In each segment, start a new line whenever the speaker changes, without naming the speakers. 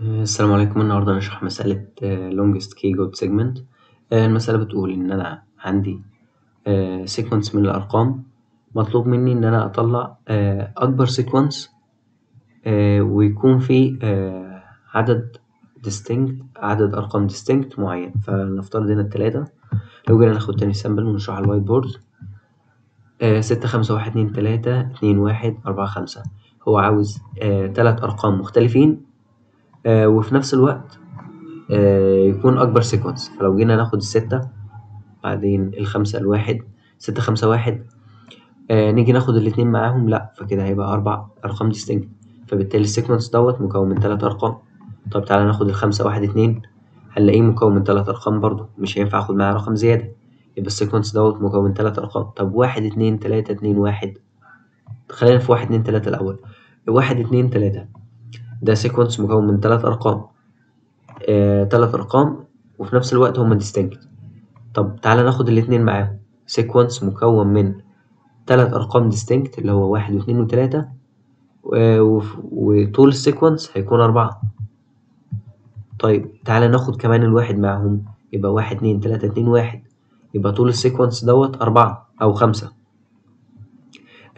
السلام عليكم. النهاردة هنشرح مسألة longest k good segment. المسألة بتقول إن أنا عندي sequence من الأرقام. مطلوب مني إن أنا أطلع أكبر sequence ويكون فيه عدد distinct عدد أرقام distinct معين. فنفترض هنا التلاتة. لو جينا ناخد تاني sample ونشرح على ال white board ستة خمسة واحد اتنين تلاتة اتنين واحد أربعة خمسة. هو عاوز تلات أرقام مختلفين. وفي نفس الوقت يكون أكبر sequence. فلو جينا ناخد الستة بعدين الخمسة الواحد ستة خمسة واحد نيجي ناخد الاتنين معاهم لأ فكده هيبقى أربع أرقام distinct. فبالتالي ال sequence دوت مكون من تلات أرقام. طب تعالى ناخد الخمسة واحد اتنين. هنلاقيه مكون من تلات أرقام برضه مش هينفع آخد معاه رقم زيادة. يبقى ال sequence دوت مكون من تلات أرقام. طب واحد اتنين تلاتة اتنين واحد. خلينا في واحد اتنين تلاتة الأول. واحد اتنين تلاتة. ده sequence مكون من تلات أرقام. آه، تلات أرقام وفي نفس الوقت هما distinct. طب تعالى ناخد الاتنين معاهم. sequence مكون من تلات أرقام distinct اللي هو واحد واتنين وتلاتة وطول ال sequence هيكون أربعة. طيب تعالى ناخد كمان الواحد معاهم. يبقى واحد اتنين تلاتة اتنين واحد. يبقى طول ال sequence دوت أربعة أو خمسة.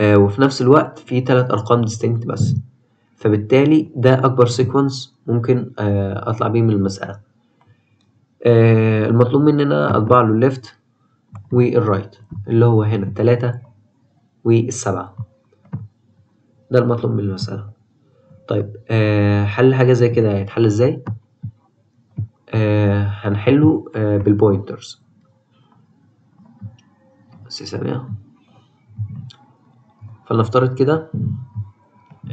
آه وفي نفس الوقت في تلات أرقام distinct بس. فبالتالي ده أكبر sequence ممكن آه أطلع بيه من المسألة. آه المطلوب مننا أطبع له ال left وال right اللي هو هنا تلاتة والسبعة. ده المطلوب من المسألة. طيب آه حل حاجة زي كده هيتحل إزاي؟ هنحله بال pointers بس ثانية. فلنفترض كده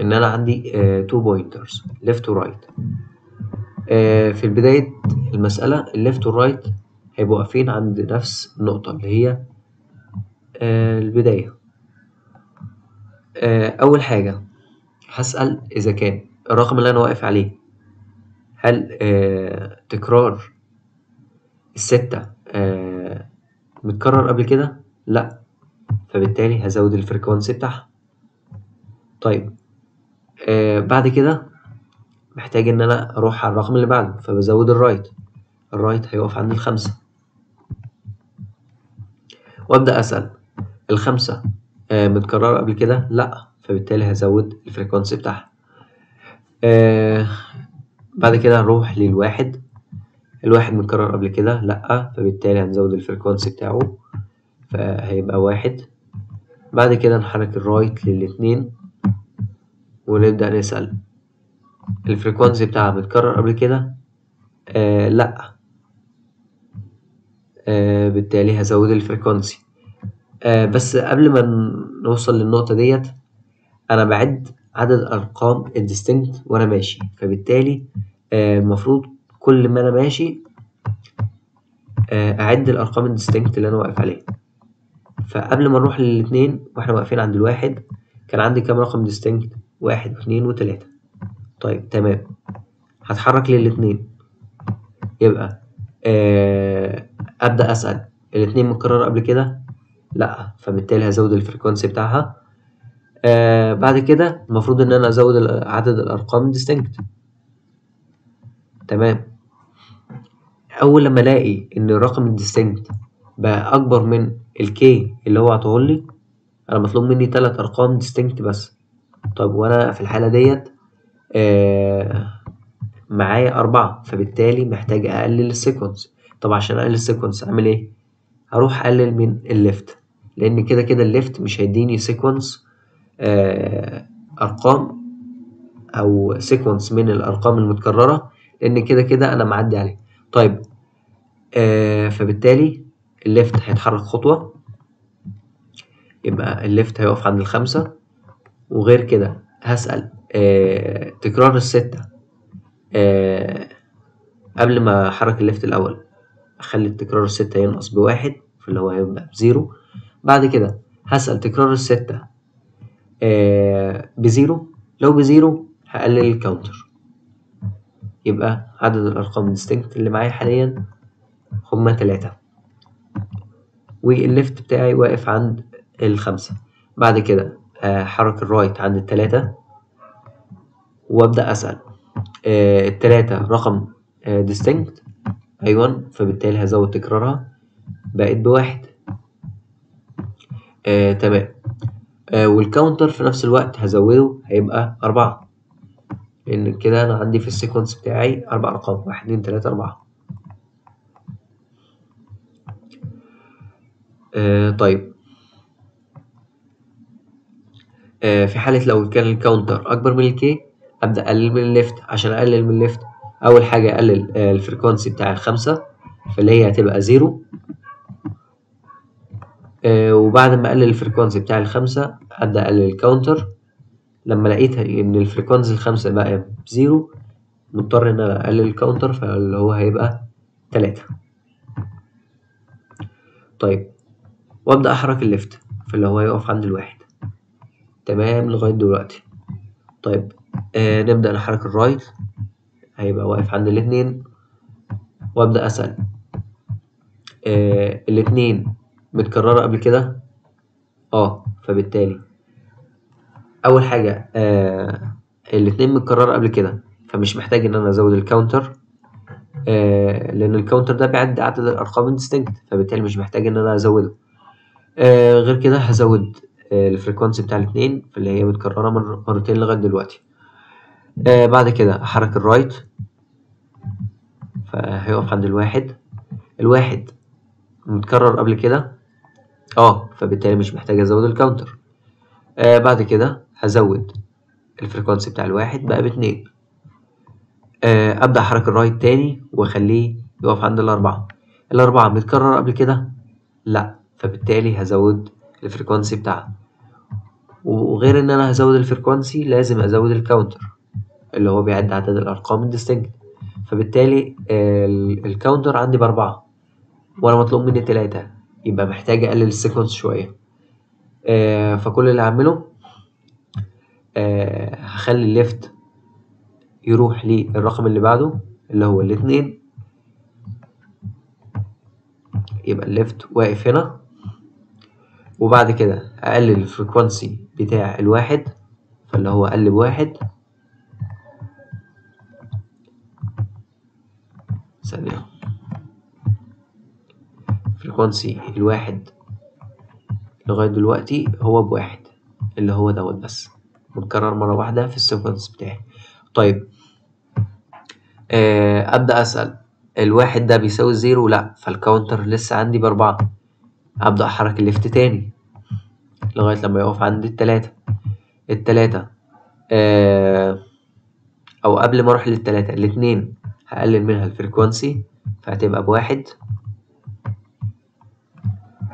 إن أنا عندي two pointers left و right في بداية المسألة ال left وال right هيبقوا واقفين عند نفس النقطة اللي هي البداية. أول حاجة هسأل إذا كان الرقم اللي أنا واقف عليه هل تكرار الستة متكرر قبل كده؟ لأ. فبالتالي هزود ال frequency بتاعها. طيب. آه بعد كده محتاج إن أنا أروح على الرقم اللي بعده فبزود ال right ال right هيقف عند الخمسة. وأبدأ أسأل. الخمسة آه متكررة قبل كده؟ لأ فبالتالي هزود ال frequency بتاعها. آه بعد كده هنروح للواحد. الواحد متكرر قبل كده؟ لأ فبالتالي هنزود ال frequency بتاعه فهيبقى واحد. بعد كده نحرك ال right للاتنين. ونبدأ نسأل. ال frequency بتاعها متكرر قبل كده؟ آه لأ. آه بالتالي هزود ال frequency آه بس قبل ما نوصل للنقطة ديت أنا بعد عدد أرقام ال distinct وأنا ماشي. فبالتالي المفروض كل ما أنا ماشي أعد الأرقام ال distinct اللي أنا واقف عليها. فقبل ما نروح للاتنين وإحنا واقفين عند الواحد كان عندي كام رقم distinct؟ واحد واثنين وتلاتة. طيب تمام. هتحرك للاتنين يبقى آه أبدأ أسأل. الاتنين متكررة قبل كده؟ لأ. فبالتالي هزود ال frequency بتاعها. آه بعد كده المفروض إن أنا أزود عدد الأرقام distinct تمام. أول لما ألاقي إن الرقم ال distinct بقى أكبر من ال k اللي هو عطاهولي أنا مطلوب مني تلات أرقام distinct بس. طب وأنا في الحالة ديت آه معايا أربعة فبالتالي محتاج أقلل ال sequence. طب عشان أقلل ال sequence أعمل إيه؟ هروح أقلل من ال left لأن كده كده ال left مش هيديني sequence آه أرقام أو sequence من الأرقام المتكررة لأن كده كده أنا معدي عليه. طيب آه فبالتالي ال left هيتحرك خطوة يبقى ال left هيقف عند الخمسة. وغير كده هسأل آه تكرار الستة آه قبل ما أحرك ال left الأول أخلي تكرار الستة ينقص بواحد اللي هو هيبقى ب zero. بعد كده هسأل تكرار الستة آه ب zero لو ب zero هقلل ال counter. يبقى عدد الأرقام ال distinct اللي معايا حاليا هما تلاتة. وال left بتاعي واقف عند الخمسة. بعد كده هحرك ال right عند التلاتة. وأبدأ أسأل. آه التلاتة رقم آه distinct. أيوة فبالتالي هزود تكرارها. بقت بواحد. آه تمام. آه وال counter في نفس الوقت هزوده هيبقى أربعة. لأن كده أنا عندي في ال sequence بتاعي أربع أرقام. واحد اتنين تلاتة أربعة. آه طيب آه في حالة لو كان ال counter أكبر من ال k أبدأ أقلل من ال left عشان أقلل من ال left. أول حاجة أقلل آه ال frequency بتاع الخمسة فاللي هي هتبقى zero. آه وبعد ما أقلل ال frequency بتاع الخمسة أبدأ أقلل ال counter. لما لقيت إن ال frequency الخمسة بقى ب zero مضطر إن أنا أقلل ال counter فاللي هو هيبقى تلاتة. طيب وأبدأ أحرك ال left فاللي هو هيقف عند الواحد. تمام لغاية دلوقتي. طيب آه نبدأ نحرك ال right. هيبقى واقف عند الاتنين. وأبدأ أسأل. آه الاتنين متكررة قبل كده؟ آه فبالتالي. أول حاجة آه الاتنين متكررة قبل كده فمش محتاج إن أنا أزود ال counter. آه لأن ال counter ده بيعد عدد الأرقام ال distinct فبالتالي مش محتاج إن أنا أزوده. آه غير كده هزود ال frequency بتاع الاتنين اللي هي متكررة مر مرتين لغاية دلوقتي. آه بعد كده أحرك ال right فهيقف عند الواحد. الواحد متكرر قبل كده. آه فبالتالي مش محتاج أزود ال counter آه بعد كده هزود ال frequency بتاع الواحد بقى باتنين. آه أبدأ أحرك ال right تاني وأخليه يقف عند الأربعة. الأربعة متكرر قبل كده؟ لأ. فبالتالي هزود ال frequency بتاعها. وغير إن أنا هزود ال frequency لازم أزود ال counter اللي هو بيعد عدد الأرقام ال distinct. فبالتالي ال counter عندي بأربعة وأنا مطلوب مني تلاتة يبقى محتاج أقلل ال sequence شوية. آه فكل اللي هعمله آه هخلي ال left يروح للرقم اللي بعده اللي هو الاتنين. يبقى ال left واقف هنا. وبعد كده أقلل ال frequency بتاع الواحد فاللي هو أقلب واحد. ثانية. frequency الواحد لغاية دلوقتي هو بواحد اللي هو دوت بس. متكرر مرة واحدة في ال sequence بتاعي. طيب. آه أبدأ أسأل. الواحد ده بيساوي zero لأ فال counter لسه عندي بأربعة. أبدأ أحرك ال left تاني لغاية لما يقف عند التلاتة. التلاتة آه أو قبل ما أروح للتلاتة الاتنين هقلل منها ال frequency فهتبقى بواحد.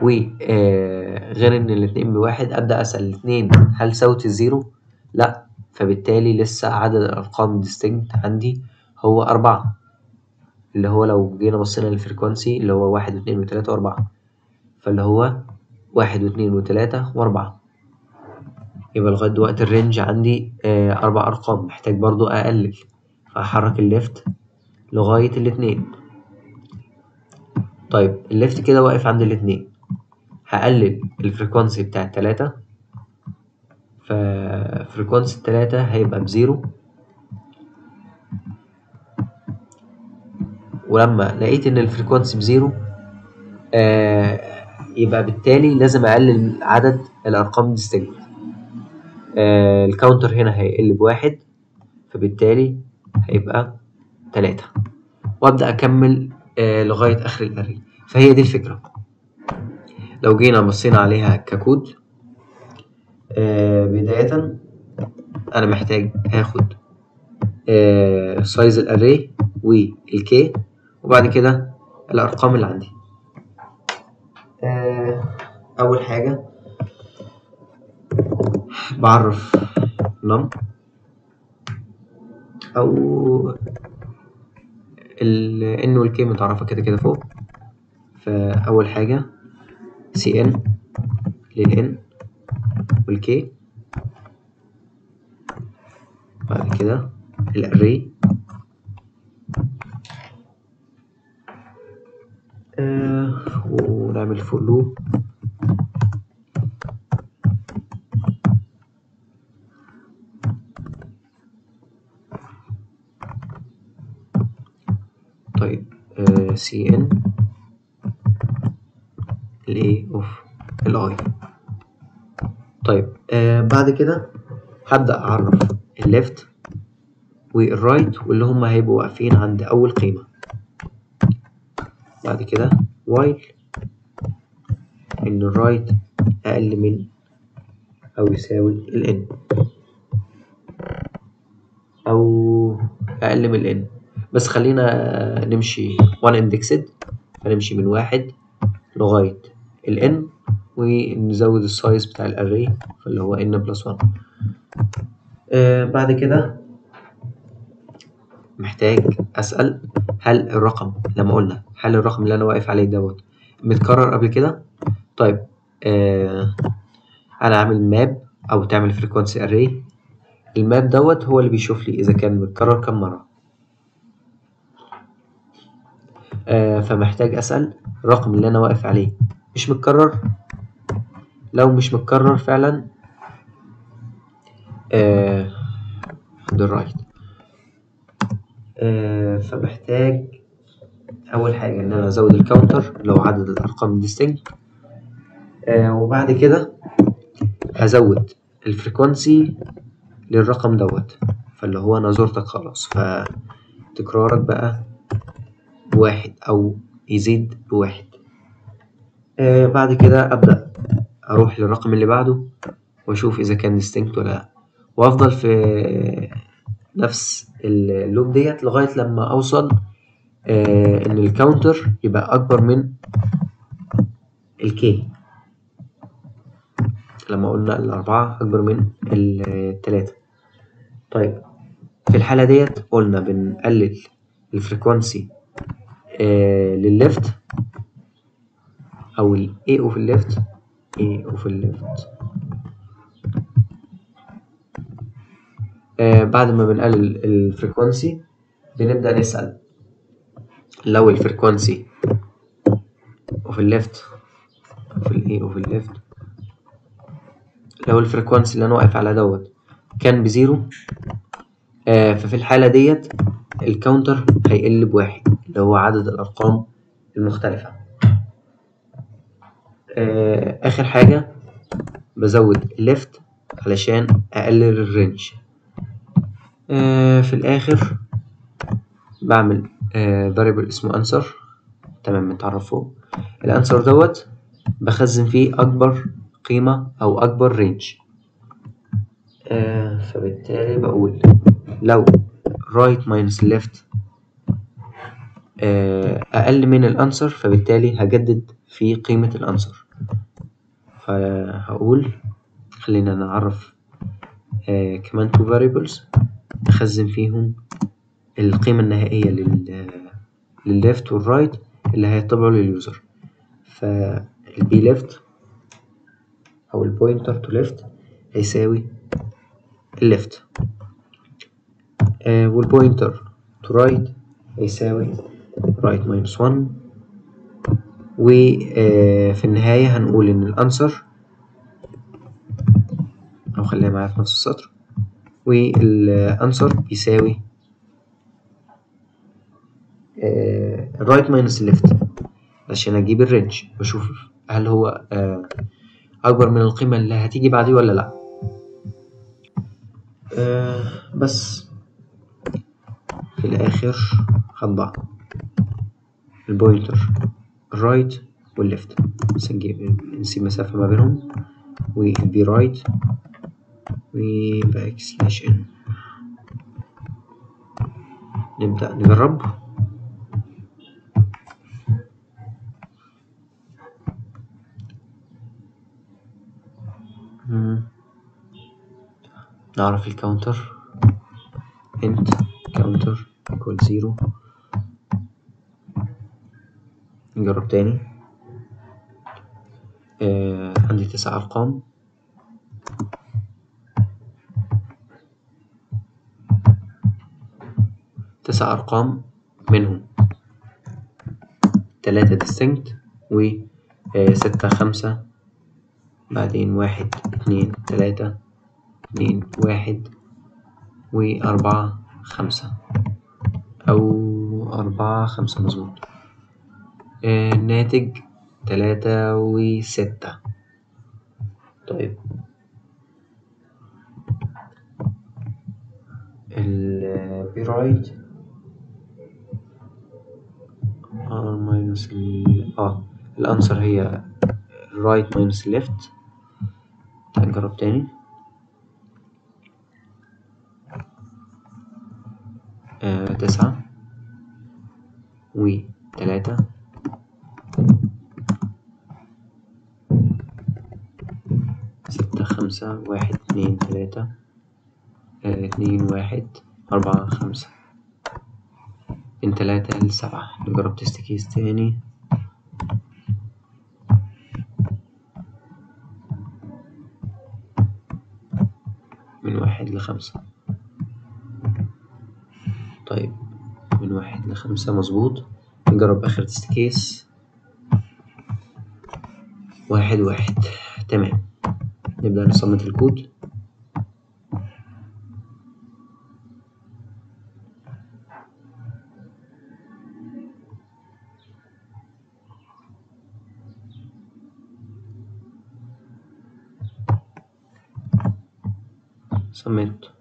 وغير إن الاتنين بواحد أبدأ أسأل الاتنين هل ساوت ال zero؟ لأ فبالتالي لسه عدد الأرقام distinct عندي هو أربعة اللي هو لو جينا بصينا لل frequency اللي هو واحد واتنين وتلاتة وأربعة. فاللي هو واحد واتنين وتلاتة وأربعة. يبقى لغاية دلوقتي ال range عندي آه أربع أرقام محتاج برضو أقلل. فأحرك ال left لغاية الاتنين طيب ال left كده واقف عند الاتنين هقلل ال frequency بتاع التلاتة. ف frequency التلاتة هيبقى ب zero. ولما لقيت إن ال frequency ب zero آه يبقى بالتالي لازم أقلل عدد الأرقام distinct آه ال counter هنا هيقل بواحد فبالتالي هيبقى تلاتة. وأبدأ أكمل آه لغاية آخر ال array فهي دي الفكرة. لو جينا بصينا عليها ككود آه بداية أنا محتاج آه size ال array وال k وبعد كده الأرقام اللي عندي. آه أول حاجة بعرف num أو ال n وال k متعرفة كده كده فوق. فأول حاجة cn لل n وال k. بعد كده ال array آه ونعمل for loop طيب c in ال a of ال i طيب آه بعد كده هبدأ أعرف ال left وال right واللي هما هيبقوا واقفين عند أول قيمة. بعد كده while إن ال right أقل من أو يساوي ال n. أو أقل من ال n. بس خلينا نمشي one indexed فنمشي من واحد لغاية ال n ونزود ال size بتاع ال array فاللي هو n plus 1 آه بعد كده محتاج أسأل هل الرقم لما قلنا هل الرقم اللي أنا واقف عليه دوت متكرر قبل كده؟ طيب آه أنا عامل map أو تعمل frequency array ال map دوت هو اللي بيشوف لي إذا كان متكرر كم مرة. آه فمحتاج أسأل الرقم اللي أنا واقف عليه. مش متكرر؟ لو مش متكرر فعلا آه عند ال right. آه فمحتاج أول حاجة إن أنا أزود ال counter لو عدد الأرقام distinct وبعد كده أزود ال frequency للرقم دوت. فاللي هو أنا زرتك خلاص. فتكرارك بقى بواحد أو يزيد بواحد. آه بعد كده أبدأ أروح للرقم اللي بعده وأشوف إذا كان distinct ولا لأ. وأفضل في نفس ال loop ديت لغاية لما أوصل آه إن ال counter يبقى أكبر من ال k لما قلنا الأربعة أكبر من التلاتة. طيب في الحالة ديت قلنا بنقلل ال frequency آه لل left أو ال A of ال left A of ال left آه بعد ما بنقلل ال frequency بنبدأ نسأل لو ال frequency of ال left of ال A of ال left لو ال frequency اللي أنا واقف على دوت كان ب zero. آه ففي الحالة ديت ال counter هيقل بواحد اللي هو عدد الأرقام المختلفة. آه آخر حاجة بزود left علشان أقلل ال range آه في الآخر بعمل آه variable اسمه answer. تمام متعرف فوق الأنسر دوت بخزن فيه أكبر قيمة أو أكبر رينج آه فبالتالي بقول لو minus left آه أقل من الأنسر فبالتالي هجدد في قيمة الأنسر. فهقول خلينا نعرف آه كمان two variables نخزن فيهم القيمة النهائية لل لل left وال right اللي هيطبعوا لل user فال p left أو ال pointer to left هيساوي ال left آه وال pointer to right هيساوي right minus 1 وفي النهاية هنقول إن ال answer أو خليها معايا في نفس السطر وال answer بيساوي ال right minus ال left عشان أجيب ال range وأشوف هل هو آه أكبر من القيمة اللي هتيجي بعديه ولا لأ؟ آه بس. في الآخر هطبع ال pointer. ال right وال left. بس نجيب نسيب مسافة ما بينهم. وال p right. و back slash n. نبدأ نجرب. نعرف ال counter؟ int counter equal zero. نجرب تاني. آه عندي تسع أرقام. تسع أرقام منهم. تلاتة distinct و آه ستة خمسة. بعدين واحد اتنين تلاتة. اتنين واحد وأربعة خمسة. أو أربعة خمسة مظبوط. آه، الناتج تلاتة وستة. طيب. البي right R minus آه ال answer هي right minus left تعال نجرب تاني. تسعة. وتلاتة ستة خمسة واحد اتنين تلاتة. آه اتنين واحد أربعة خمسة. من تلاتة لسبعة نجرب تست كيس تاني. من واحد لخمسة. طيب. من واحد لخمسة مظبوط. نجرب آخر تست كيس واحد واحد. تمام. نبدأ نصمت الكود. صمت.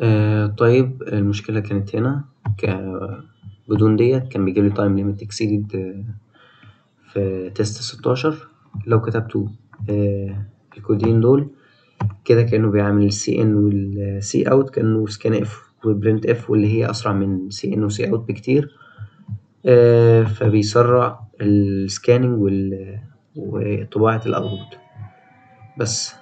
آه طيب المشكلة كانت هنا ك بدون ديت كان بيجيبلي time limit exceeded في test ستاشر لو كتبتوا آه الكودين دول كده ال cin وال cout كأنه scanf و printf واللي هي أسرع من cin و cout بكتير آه فبيسرع ال scanning وطباعة ال output بس.